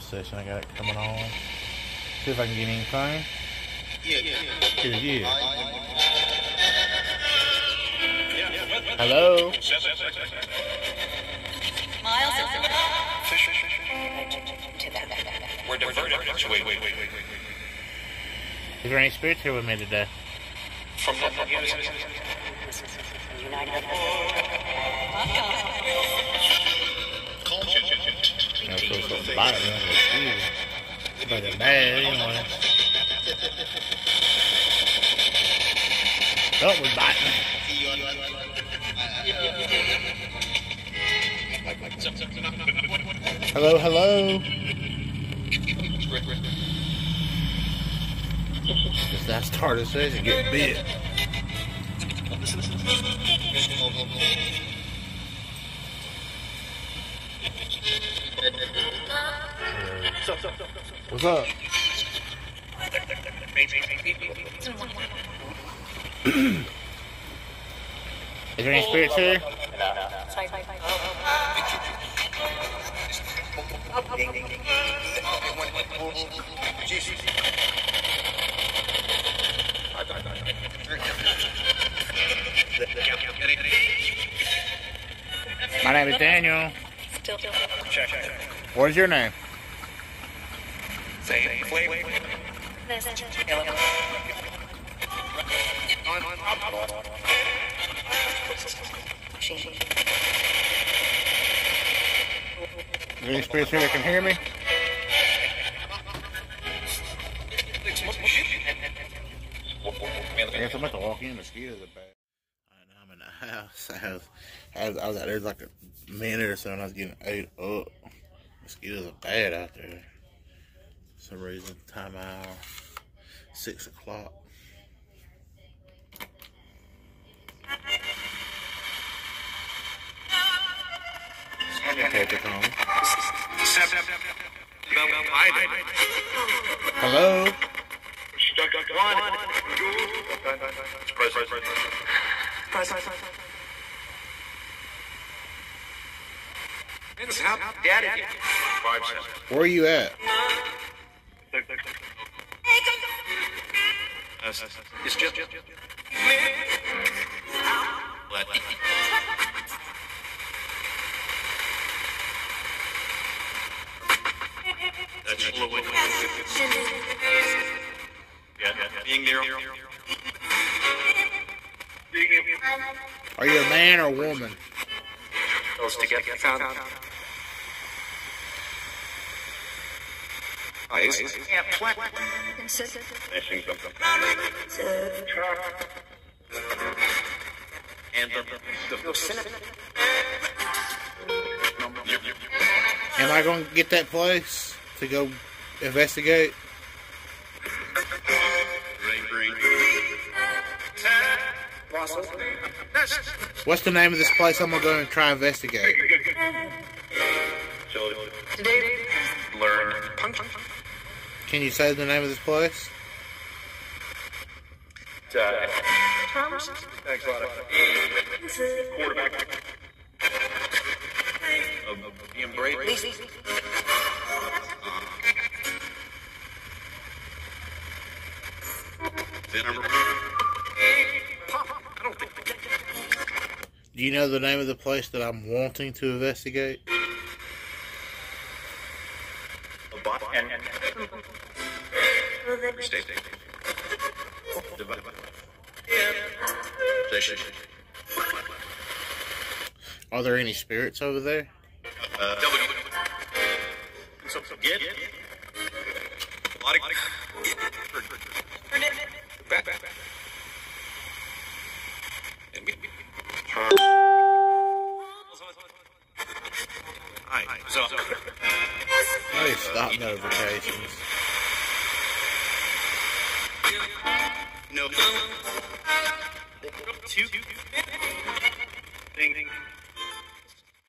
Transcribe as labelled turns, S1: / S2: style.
S1: session. I got it coming on. See if I can get anything.
S2: Yeah, yeah,
S1: Here, yeah.
S2: yeah.
S1: Hello.
S3: Miles
S2: We're diverted. Wait, wait, wait, wait, wait.
S1: Is there any spirits here with me today?
S2: From from from Calm
S1: Anyway. Something was. Hello, hello. Just that start a session, get bit. What's up? Is there any spirits here? My name is Daniel.
S3: Still.
S1: What is your name?
S2: Say, wait, wait, wait.
S1: Is there any spirits here that can hear me? I guess I'm about to walk in. Mosquitoes are bad. Alright, now I'm in the house. I was, I was, I was out there like a minute or so, and I was getting ate up. Mosquitoes are bad out there. Some reason, time hour six o'clock. Hello. Where are you at?
S2: It's just. That's Yeah, yeah. Being there.
S1: Are you a man or a woman?
S2: Those together. Eyes. And the, the,
S1: Am I going to get that place to go investigate? What's the name of this place I'm going to go and try and investigate?
S2: Learn.
S1: Can you say the name of this place?
S2: Thanks a lot. Quarterback. Think.
S1: Do you know the name of the place that I'm wanting to investigate?
S2: A bot and. Station.
S1: Are there any spirits over there?
S2: Uh, W. So, get. Back, back, back.
S1: Stop notifications.
S2: No. Two. Ding.